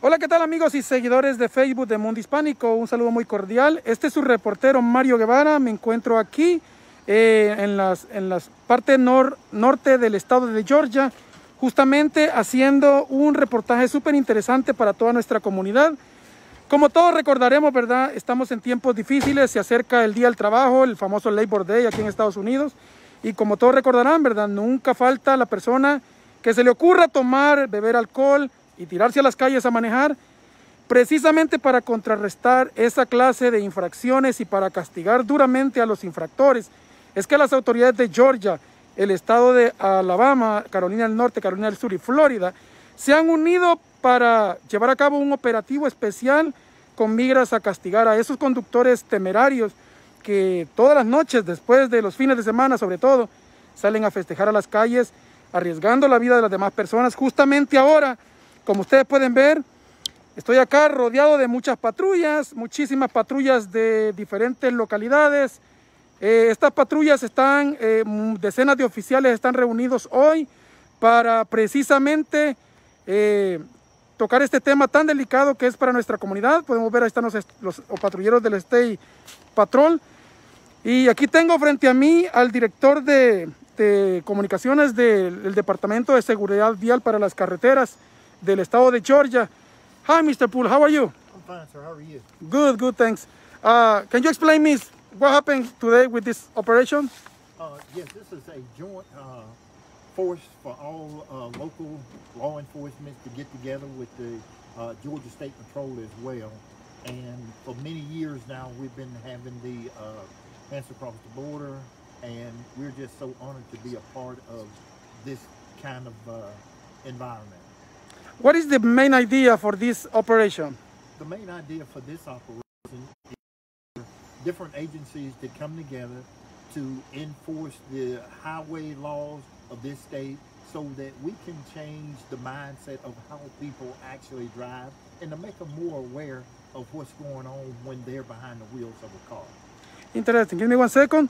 Hola, ¿qué tal amigos y seguidores de Facebook de Mundo Hispánico? Un saludo muy cordial. Este es su reportero Mario Guevara. Me encuentro aquí eh, en las, en las parte norte del estado de Georgia, justamente haciendo un reportaje súper interesante para toda nuestra comunidad. Como todos recordaremos, ¿verdad? Estamos en tiempos difíciles, se acerca el Día del Trabajo, el famoso Labor Day aquí en Estados Unidos. Y como todos recordarán, ¿verdad? Nunca falta la persona que se le ocurra tomar, beber alcohol, y tirarse a las calles a manejar, precisamente para contrarrestar esa clase de infracciones y para castigar duramente a los infractores. Es que las autoridades de Georgia, el estado de Alabama, Carolina del Norte, Carolina del Sur y Florida se han unido para llevar a cabo un operativo especial con migras a castigar a esos conductores temerarios que todas las noches, después de los fines de semana sobre todo, salen a festejar a las calles, arriesgando la vida de las demás personas. Justamente ahora como ustedes pueden ver, estoy acá rodeado de muchas patrullas, muchísimas patrullas de diferentes localidades. Eh, estas patrullas están, eh, decenas de oficiales están reunidos hoy para precisamente eh, tocar este tema tan delicado que es para nuestra comunidad. Podemos ver ahí están los, patrulleros del State Patrol. Y aquí tengo frente a mí al director de, de comunicaciones del Departamento de Seguridad Vial para las Carreteras, del estado de Georgia. Hi, Mr. Poole, how are you? I'm fine, sir. How are you? Good, good, thanks. Uh, can you explain me what happened today with this operation? Uh, yes, this is a joint uh, force for all uh, local law enforcement to get together with the uh, Georgia State Patrol as well. And for many years now, we've been having the uh, Hands Across the Border, and we're just so honored to be a part of this kind of environment. What is the main idea for this operation? The main idea for this operation is different agencies to come together to enforce the highway laws of this state so that we can change the mindset of how people actually drive and to make them more aware of what's going on when they're behind the wheels of a car. Interesting. Give me one second.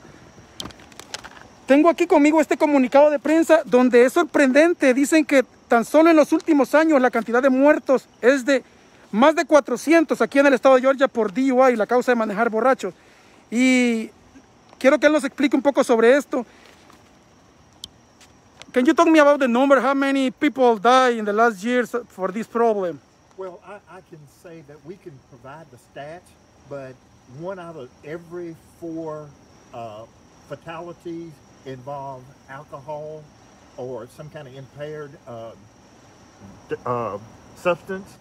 Tengo aquí conmigo este comunicado de prensa donde es sorprendente. Dicen que Tan solo en los últimos años la cantidad de muertos es de más de 400 aquí en el estado de Georgia por DUI, la causa de manejar borrachos. Y quiero que él nos explique un poco sobre esto. Can you talk me about the number, how many people die in the last years for this problem? Well, I, I can say that we can provide the stats, but one out of every four uh, fatalities involve alcohol or some kind of impaired uh, uh, substance.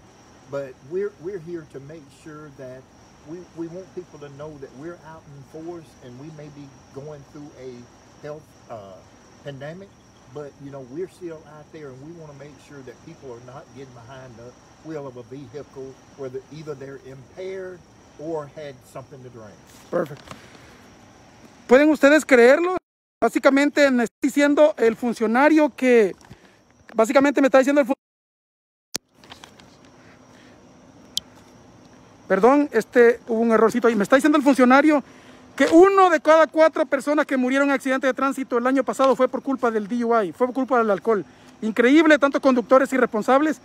But we're, we're here to make sure that we, we want people to know that we're out in force and we may be going through a health uh, pandemic, but you know, we're still out there and we want to make sure that people are not getting behind the wheel of a vehicle whether either they're impaired or had something to drink. Perfect. ¿Pueden ustedes creerlo? Básicamente me está diciendo el funcionario que, básicamente me está diciendo el Perdón, este, hubo un errorcito ahí. Me está diciendo el funcionario que uno de cada cuatro personas que murieron en accidente de tránsito el año pasado fue por culpa del DUI, fue por culpa del alcohol. Increíble, tantos conductores irresponsables.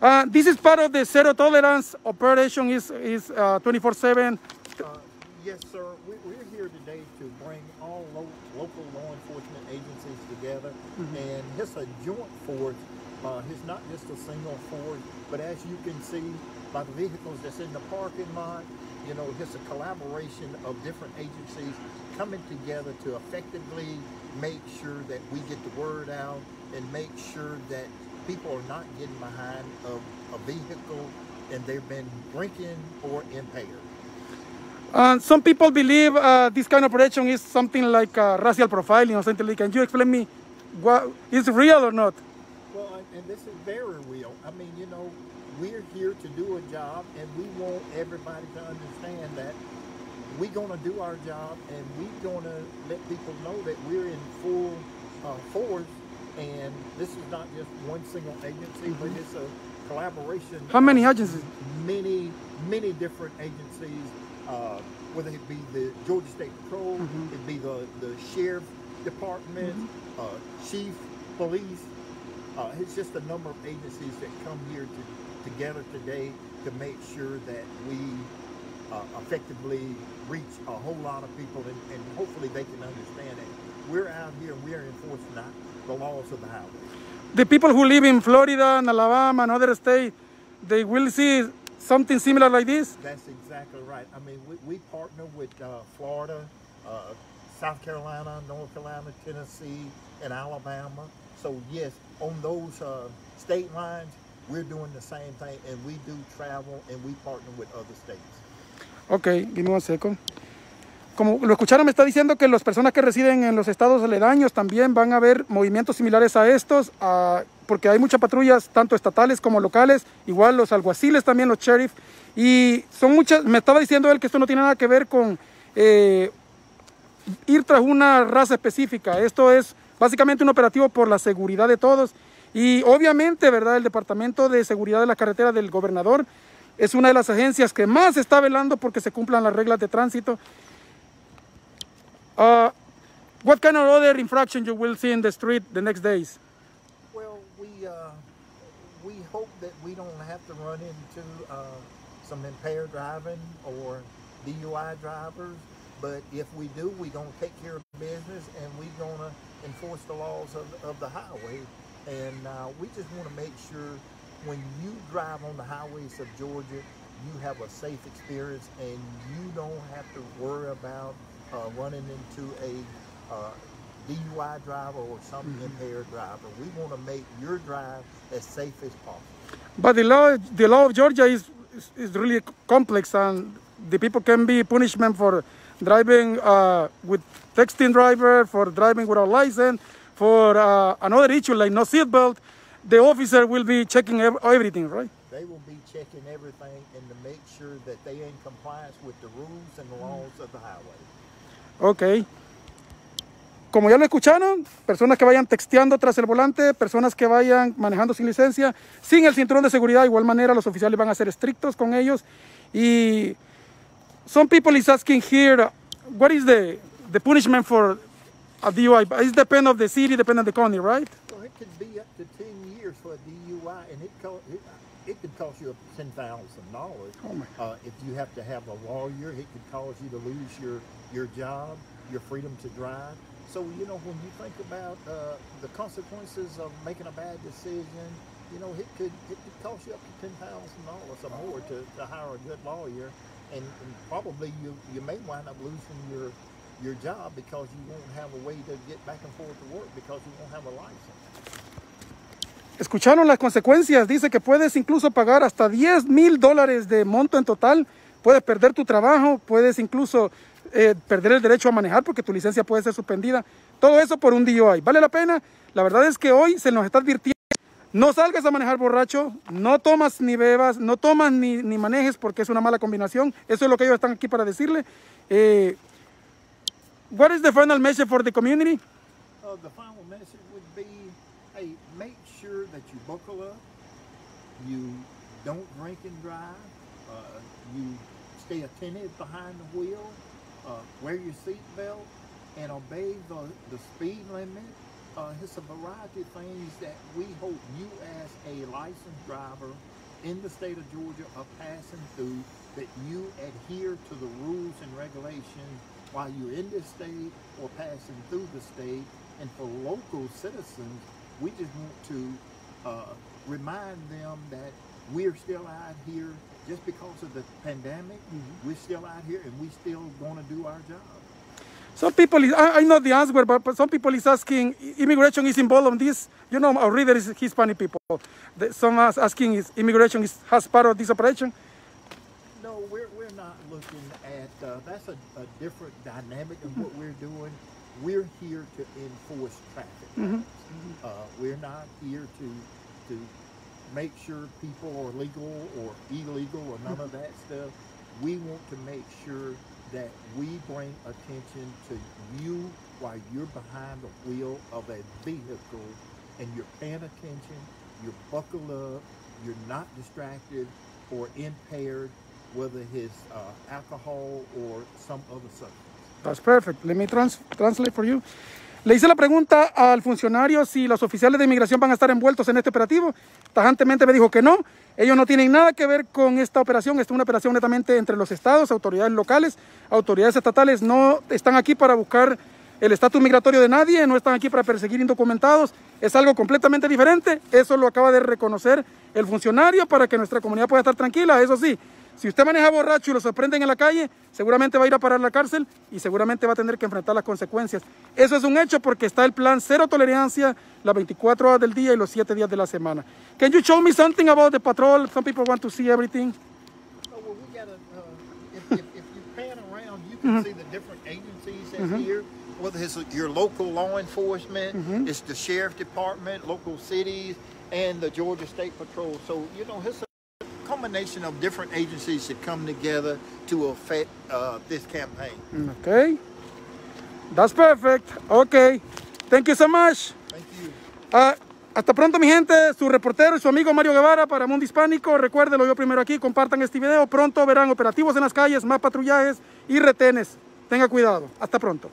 Uh, this is part of the zero tolerance operation is, is 24-7. Yes, sir. we're here today to bring all lo local law enforcement agencies together, mm -hmm. and it's a joint force. Uh, it's not just a single force, but as you can see by the vehicles that's in the parking lot, you know, it's a collaboration of different agencies coming together to effectively make sure that we get the word out and make sure that people are not getting behind a, a vehicle and they've been drinking or impaired. Uh, some people believe uh, this kind of operation is something like uh, racial profiling or something like Can you explain me what is real or not? Well, and this is very real. I mean, you know, we're here to do a job and we want everybody to understand that we're going to do our job and we're going to let people know that we're in full uh, force and this is not just one single agency, mm -hmm. but mm-hmm. it's a collaboration. How many agencies? Many, many different agencies uh, whether it be the Georgia State Patrol, mm -hmm. it be the, the Sheriff Department, mm -hmm. uh, Chief Police, Uh, it's just a number of agencies that come here to, together today to make sure that we uh, effectively reach a whole lot of people and, and hopefully they can understand it. We're out here and we're enforcing the laws of the highway. The people who live in Florida and Alabama and other states, they will see something similar like this? That's exactly right. I mean, we, we partner with uh, Florida, uh, South Carolina, North Carolina, Tennessee, and Alabama. So yes, on those uh, state lines, we're doing the same thing, and we do travel, and we partner with other states. Ok, give me one second. Como lo escucharon, me está diciendo que las personas que residen en los estados aledaños también van a ver movimientos similares a estos, porque hay muchas patrullas, tanto estatales como locales, igual los alguaciles también, los sheriff, y son muchas, me estaba diciendo él que esto no tiene nada que ver con eh, ir tras una raza específica, esto es básicamente un operativo por la seguridad de todos, y obviamente, ¿verdad?, el Departamento de Seguridad de la Carretera del Gobernador es una de las agencias que más está velando porque se cumplan las reglas de tránsito. Uh, what kind of other infraction you will see in the street the next days? Well, we uh, we hope that we don't have to run into uh, some impaired driving or DUI drivers. But if we do, we're going to take care of business and we're going to enforce the laws of, of the highway. And uh, we just want to make sure when you drive on the highways of Georgia, you have a safe experience and you don't have to worry about uh, running into a uh, DUI driver or some mm -hmm. impaired driver. We want to make your drive as safe as possible. But the law, the law of Georgia is, is, is really complex and the people can be punishment for driving uh, with texting driver, for driving without a license, for uh, another issue like no seatbelt. The officer will be checking everything, right? They will be checking everything and to make sure that they are in compliance with the rules and the laws of the highway. Ok. Como ya lo escucharon, personas que vayan texteando tras el volante, personas que vayan manejando sin licencia, sin el cinturón de seguridad, de igual manera los oficiales van a ser estrictos con ellos. Y some people is asking here, what is the, the punishment for a DUI? It depends of the city, depends of the county, right? Well, it could be up to 10 years for a DUI, it could cost you $10,000. Oh uh, if you have to have a lawyer, it could cause you to lose your your job, your freedom to drive. So, you know, when you think about uh, the consequences of making a bad decision, you know, it could it could cost you up to ten thousand dollars or more to, to hire a good lawyer, and, and, probably you you may wind up losing your your job because you won't have a way to get back and forth to work because you won't have a license. Escucharon las consecuencias. Dice que puedes incluso pagar hasta 10 mil dólares de monto en total. Puedes perder tu trabajo, puedes incluso eh, perder el derecho a manejar porque tu licencia puede ser suspendida. Todo eso por un DUI. ¿Vale la pena? La verdad es que hoy se nos está advirtiendo. No salgas a manejar borracho, no tomas ni bebas, no tomas ni, ni manejes porque es una mala combinación. Eso es lo que ellos están aquí para decirle. Eh, what is the final message for the community? Uh, the final hey, make sure that you buckle up, you don't drink and drive, uh, you stay attentive behind the wheel, uh, wear your seatbelt, and obey the, the speed limit. Uh, it's a variety of things that we hope you as a licensed driver in the state of Georgia are passing through, that you adhere to the rules and regulations while you're in this state or passing through the state. And for local citizens, we just want to uh, remind them that we're still out here just because of the pandemic, mm -hmm. we're still out here and we still going to do our job. Some people, I, I know the answer, but, but, some people is asking, immigration is involved on this. You know, our reader is Hispanic people. The, some are asking, is immigration is, has part of this operation? No, we're, we're not looking at, uh, that's a, a, different dynamic of what we're doing. We're here to enforce traffic. Mm -hmm. uh, we're not here to, to make sure people are legal or illegal or none of that stuff. We want to make sure that we bring attention to you while you're behind the wheel of a vehicle and you're paying attention, you're buckled up, you're not distracted or impaired, whether it's uh, alcohol or some other substance. That's perfect. Let me trans translate for you. Le hice la pregunta al funcionario si los oficiales de inmigración van a estar envueltos en este operativo. Tajantemente me dijo que no. Ellos no tienen nada que ver con esta operación. Esta es una operación netamente entre los estados, autoridades locales, autoridades estatales. No están aquí para buscar el estatus migratorio de nadie, no están aquí para perseguir indocumentados. Es algo completamente diferente. Eso lo acaba de reconocer el funcionario para que nuestra comunidad pueda estar tranquila. Eso sí, si usted maneja borracho y lo sorprenden en la calle, seguramente va a ir a parar a la cárcel y seguramente va a tener que enfrentar las consecuencias. Eso es un hecho porque está el plan cero tolerancia las 24 horas del día y los 7 días de la semana. Can you show me something about the patrol? Some people want to see everything. Oh, well, we uh, if, if, if you pan around, you can see the different agencies that's here. Whether it's your local law enforcement, it's the sheriff department, local cities, and the Georgia State Patrol. So, you know, it's a combination of different agencies that come together to affect uh, this campaign. Okay. That's perfect. Okay. Thank you so much. Thank you. Ah, hasta pronto, mi gente. Su reportero y su amigo Mario Guevara para Mundo Hispánico. Recuérdenlo yo primero aquí. Compartan este video. Pronto verán operativos en las calles, más patrullajes y retenes. Tenga cuidado. Hasta pronto.